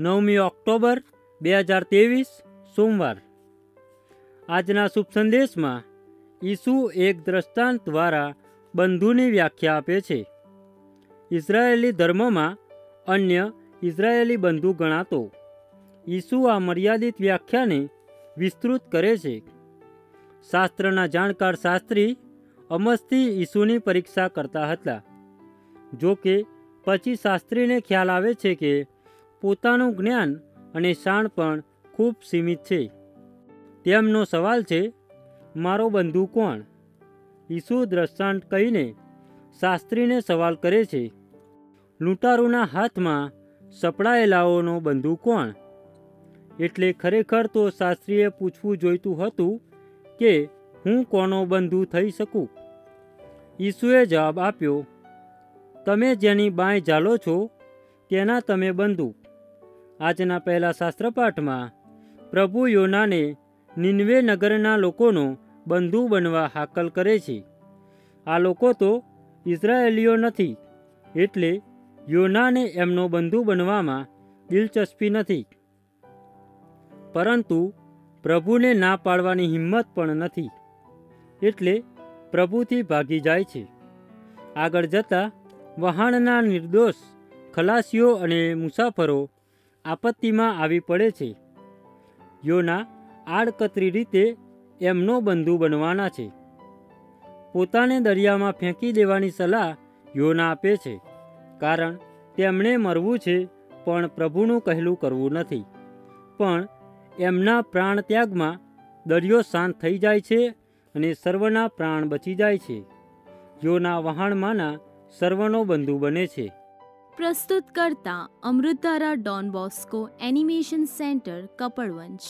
નવમી ઓક્ટોબર બે હજાર ત્રેવીસ સોમવાર. આજના શુભ સંદેશમાં ઈસુ એક દ્રષ્ટાંત દ્વારા બંધુની વ્યાખ્યા આપે છે. ઇઝરાયેલી ધર્મમાં અન્ય ઇઝરાયેલી બંધુ ગણાતો. ઈસુ આ મર્યાદિત વ્યાખ્યાને વિસ્તૃત કરે છે. શાસ્ત્રના જાણકાર શાસ્ત્રી અમસ્તી ઈસુની પરીક્ષા કરતા હતા. જો કે પછી શાસ્ત્રીને ખ્યાલ આવે છે કે પોતાનું જ્ઞાન અને શાણ પણ ખૂબ સીમિત છે. તેમનો સવાલ છે, મારો બંધુ કોણ? ઈસુ દ્રષ્ટાંત કહીને શાસ્ત્રીને સવાલ કરે છે, લૂંટારૂના હાથમાં સપડાયેલાઓનો બંધુ કોણ? એટલે ખરેખર તો શાસ્ત્રીએ પૂછવું જોઈતું હતું કે હું કોનો બંધુ થઈ શકું? ઈસુએ જવાબ આપ્યો, તમે જેની બાંય ઝાલો છો, તેના તમે બંધુ. આજના પહેલા શાસ્ત્રપાઠમાં પ્રભુ યોનાને નિન્વે નગરના લોકોનો બંધુ બનવા હાકલ કરે છે. આ લોકો તો ઇઝરાયેલીઓ નથી, એટલે યોનાને એમનો બંધુ બનવામાં દિલચસ્પી નથી. પરંતુ પ્રભુને ના પાડવાની હિંમત પણ નથી, એટલે પ્રભુથી ભાગી જાય છે. આગળ જતાં વહાણના નિર્દોષ, ખલાસીઓ અને મુસાફરો આપત્તિમાં આવી પડે છે. યોના આડકતરી રીતે એમનો બંધુ બનવાના છે. પોતાને દરિયામાં ફેંકી દેવાની સલાહ યોના આપે છે, કારણ તેમણે મરવું છે, પણ પ્રભુનું કહેલું કરવું નથી. પણ એમના પ્રાણ ત્યાગમાં દરિયો શાંત થઈ જાય છે અને સર્વના પ્રાણ બચી જાય છે. યોના વહાણમાંના સર્વનો બંધુ બને છે. પ્રસ્તુત કરતા Amritdhara Don Bosco animation centre Kapadvanj.